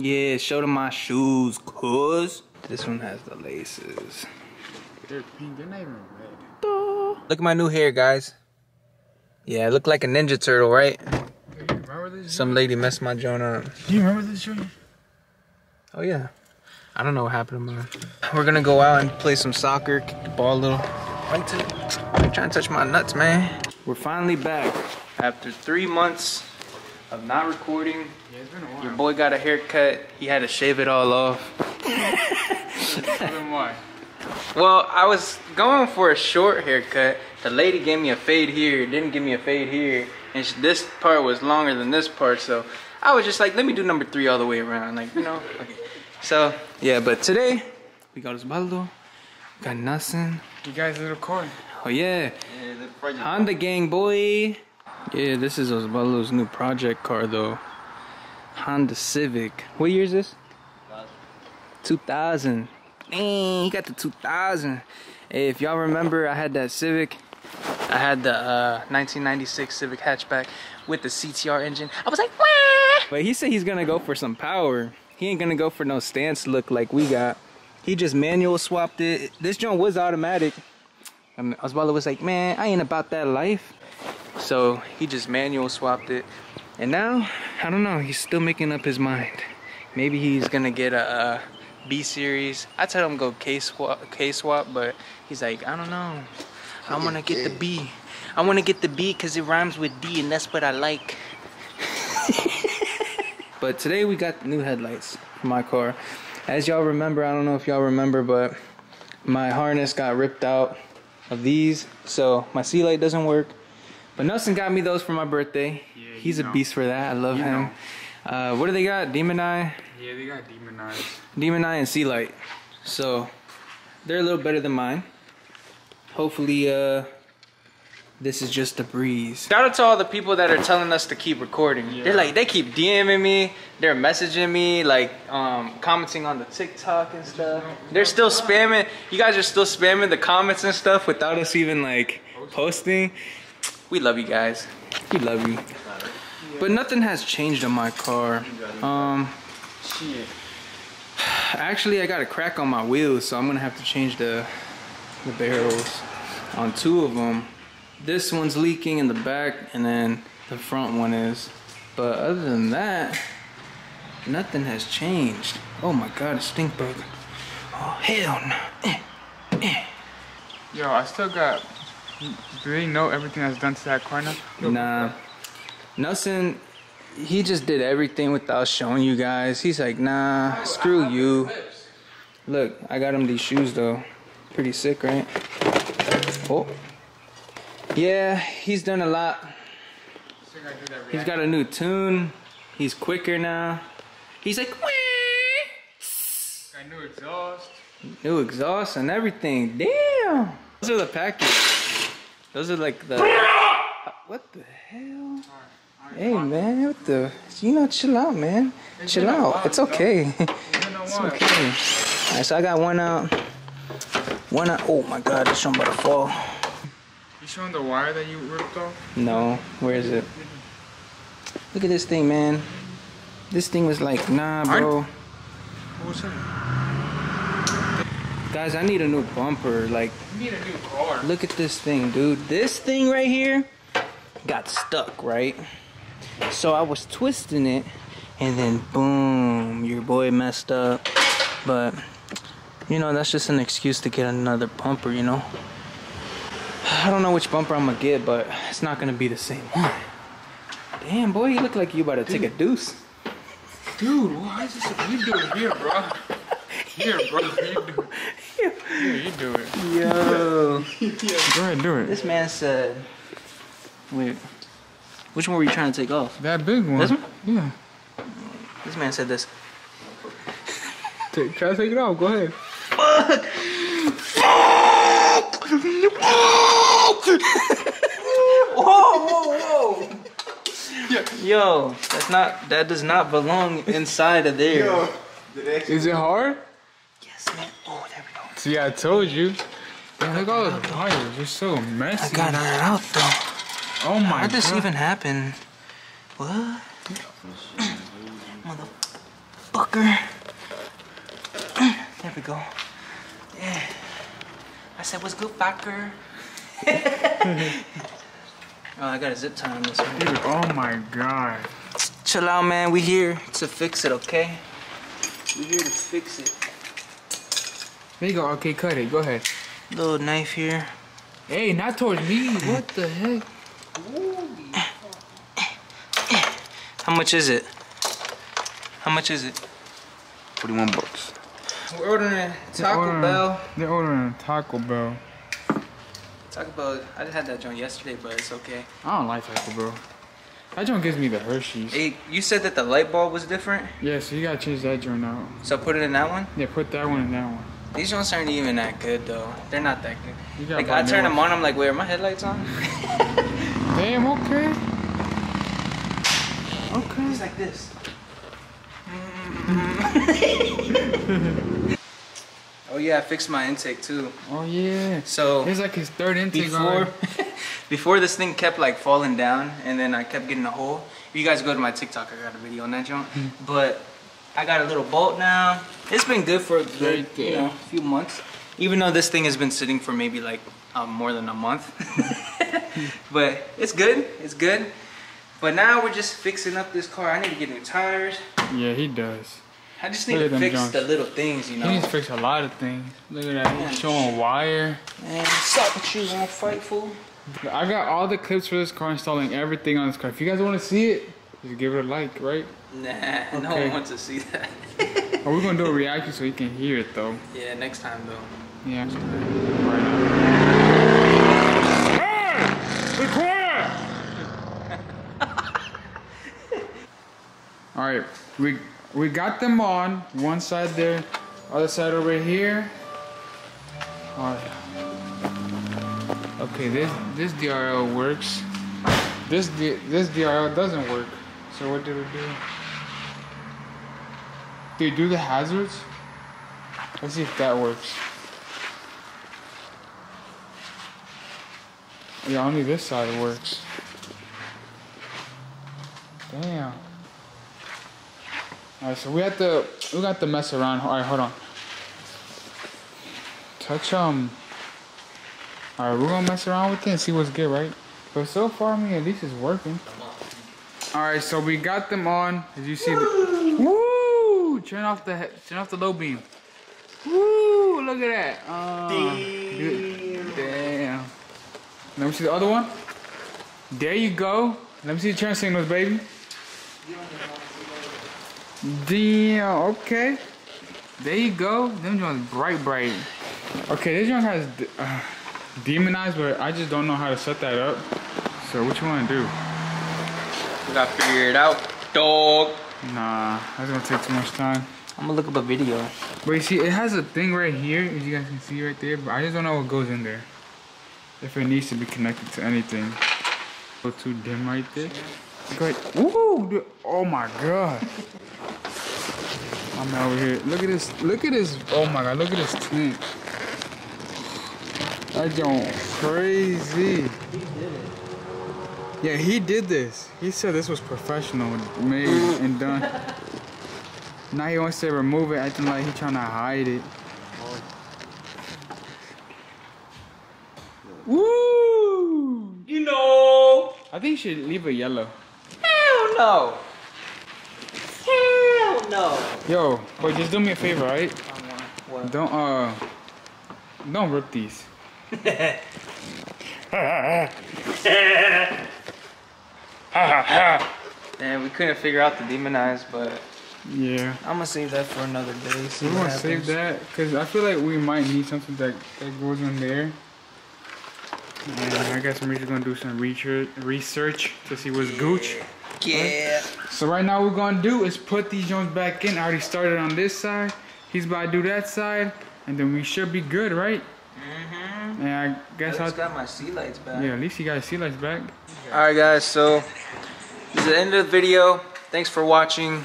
Yeah, show them my shoes, cuz. This one has the laces. They're pink. They're not even red. Look at my new hair, guys. Yeah, I look like a Ninja Turtle, right? Do you remember this? Some lady messed my joint up. Do you remember this joint? Oh, yeah. I don't know what happened to mine. We're gonna go out and play some soccer, kick the ball a little. Right to I'm trying to touch my nuts, man. We're finally back after three months of not recording. Yeah, it's been a while. Your boy got a haircut. He had to shave it all off. Tell why. Well, I was going for a short haircut. The lady gave me a fade here, didn't give me a fade here, and sh- this part was longer than this part, so I was just like, let me do number three all the way around, like you know. Okay. So yeah, but today we got Osvaldo, got nothing. You guys are recording. cord. Oh yeah, Honda gang boy. Yeah, this is Osvaldo's new project car though. Honda Civic. What year is this? 2000. Dang, he got the 2000. Hey, if y'all remember, I had that Civic. I had the uh, 1996 Civic hatchback with the CTR engine. I was like, Wah! but he said he's gonna go for some power. He ain't gonna go for no stance look like we got. He just manual swapped it. This joint was automatic. And Osvaldo was like, man, I ain't about that life. So he just manual swapped it. And now, I don't know, he's still making up his mind. Maybe he's gonna get a, a B series. I tell him go K swap, K swap, but he's like, I don't know. I wanna get the B. I wanna get the B because it rhymes with D and that's what I like. but today we got new headlights for my car. As y'all remember, I don't know if y'all remember, but my harness got ripped out of these, so my C-light doesn't work. But Nelson got me those for my birthday. Yeah, He's a know. beast for that. I love You him. Uh, what do they got? Demon Eye, Yeah, they got demon eyes. Demon Eye, and C-Light. So they're a little better than mine. Hopefully, uh, this is just a breeze. Shout out to all the people that are telling us to keep recording. Yeah. They're like, they keep DMing me, they're messaging me, like, um, commenting on the TikTok and stuff. They're still spamming. You guys are still spamming the comments and stuff without us even like posting. We love you guys. We love you. But nothing has changed on my car. Um, Actually, I got a crack on my wheels, so I'm gonna have to change the the barrels on two of them. This one's leaking in the back, and then the front one is. But other than that, nothing has changed. Oh my god, a stink bug. Oh hell no. Eh, Yo, I still got. Do they know everything that's done to that car now? Nah. Nelson, he just did everything without showing you guys. He's like, nah, screw you. Look, I got him these shoes though. Pretty sick, right? Oh. Yeah, he's done a lot. Still gotta do that He's got a new tune. He's quicker now. He's like, Wah! Got new exhaust. new exhaust and everything. Damn. Those are the package. Those are like the. What the hell? Hey man, what the? You know, chill out, man. Chill out. while, It's okay. It's okay. Alright, so I got one out. One out. Oh my god, this one about to fall. You showing the wire that you ripped off? No, where is it? Look at this thing, man. This thing was like, nah, bro. What's that? Guys, I need a new bumper. Like, You need a new car. look at this thing, dude. This thing right here got stuck, right? So I was twisting it, and then boom, your boy messed up. But, you know, that's just an excuse to get another bumper, you know? I don't know which bumper I'm gonna get, but it's not gonna be the same one. Damn, boy, you look like you about to take a deuce. Dude, why is this? You do it here, bro. Here, bro. You do it. You do it. Yo. Go ahead, do it. This man said, wait, which one were you trying to take off? That big one. This one? Yeah. This man said this. Take, try to take it off. Go ahead. Fuck! Fuck! Whoa, whoa, whoa. Yeah. Yo, that's not, that does not belong inside of there. Is it hard? Yes, man. Oh, there we go. See, I told you. Damn, look at all the wires. You're so messy. I messy. got it out though. oh my god. How did this god. even happen? What? Motherfucker. There we go. Yeah. I said, what's good, fucker? oh, I got a zip tie on this one. Dude, oh my god. Chill out, man. We here to fix it, okay? We here to fix it. There you go. Okay, cut it. Go ahead. Little knife here. Hey, not towards me. What the heck? How much is it? How much is it? 41 bucks. We're ordering Taco ordering- Bell. They're ordering Taco Bell. Taco Bell. I just had that joint yesterday, but it's okay. I don't like Taco Bell. That joint gives me the Hershey's. Hey, you said that the light bulb was different, Yeah, so you gotta change that joint out. so put it in that one. Yeah, put that one in that one. These joints aren't even that good though. They're not that good. Like I turn them on, I'm like, wait, are my headlights on? Damn, okay. Okay. It's like this. oh yeah, I fixed my intake too. Oh yeah. So It's like his third intake before already. before this thing kept like falling down and then I kept getting a hole. If you guys go to my TikTok, I got a video on that joint. Hmm. But I got a little bolt now. It's been good for a good, you know, few months. Even though this thing has been sitting for maybe like um, more than a month. but it's good. It's good. But now we're just fixing up this car. I need to get new tires. Yeah, he does. I just need Look to fix junks. the little things, you know. He needs to fix a lot of things. Look at that. Man. He's showing wire. Man, stop with you, won't fight, fool. I got all the clips for this car, installing everything on this car. If you guys want to see it, just give it a like, right? Nah, no one wants to see that. Or we're gonna do a reaction so you can hear it though. yeah, next time though. Yeah. Right now. Hey! Be quiet! All right, we we got them on. One side there, other side over here. All right. Okay, this this DRL works. This D, this DRL doesn't work. So what did we do? Did we do the hazards? Let's see if that works. Yeah, only this side works. Damn. Alright, so we have to we got to mess around. Alright, hold on. Touch um Alright, we're gonna mess around with it and see what's good, right? But so far, I mean, at least it's working. Alright, so we got them on. As you see, the, woo! Turn off the turn off the low beam. Woo! Look at that. Uh, dude, damn. Let me see the other one. There you go. Let me see the turn signals, baby. Damn. Okay. There you go. Them joints bright, bright. Okay, this one has uh, demon eyes, but I just don't know how to set that up. So what you want to do? We gotta figure it out, dog. Nah, that's gonna take too much time. I'm gonna look up a video. But you see, it has a thing right here, as you guys can see right there, but I just don't know what goes in there. If it needs to be connected to anything. Go too dim right there. Go ahead. Woo! dude. Oh my god. I'm over here. Look at this. Look at this. Oh my god. Look at this tent. That joint crazy. Yeah, he did this. He said this was professional, made and done. Now he wants to remove it, acting like he trying to hide it. Woo! You know. I think you should leave it yellow. Hell no. Hell no. Yo, but just do me a favor, right? What? Don't uh, don't rip these. Man, we couldn't figure out the demon eyes, but Yeah. I'm gonna save that for another day. See We want to save that because I feel like we might need something that, that goes in there. And I guess we're just gonna do some research research to see what's gooch. Yeah. So right now what we're gonna do is put these joints back in. I already started on this side. He's about to do that side, and then we should be good, right? Mm-hmm. And I I guess I'll. got my C-lights back. Yeah, at least you guys see lights back. All right, guys. So this is the end of the video. Thanks for watching.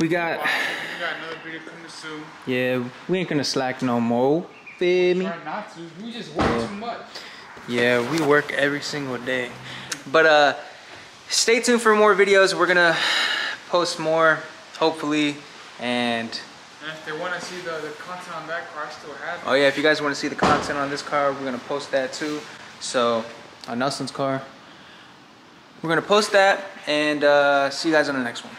We got. We got another video coming soon. Yeah, we ain't gonna slack no more. Feel me? Try not to. We just work too much. Yeah, we work every single day. But uh, stay tuned for more videos. We're gonna post more hopefully. And And if they want to see the, the content on that car, I still have it. oh yeah, if you guys want to see the content on this car, we're gonna post that too. So on Nelson's car, we're gonna post that and uh, see you guys on the next one.